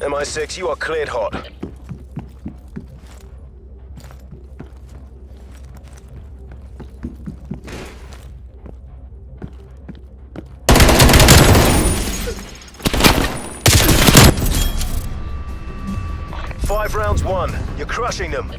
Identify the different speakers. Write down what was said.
Speaker 1: MI6, you are cleared hot. Five rounds one. You're crushing them.